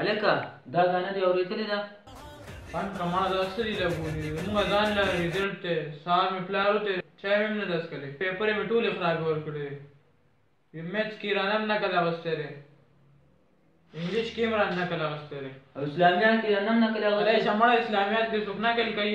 الکه دا غانه دی اورېدلې ده فن کما دا سری لګولې موږ ځان له ریزلټ ته سار مې پلارو ته چا مې نه داس کړي پیپر مې ټول خراب ور کړې یم مېچ کې رانم نه کلا واستره انګلیش کې مران نه کلا واستره او اسلامیان کې رانم نه کلا واستره شمړ اسلامیات دې څوک نه کل کوي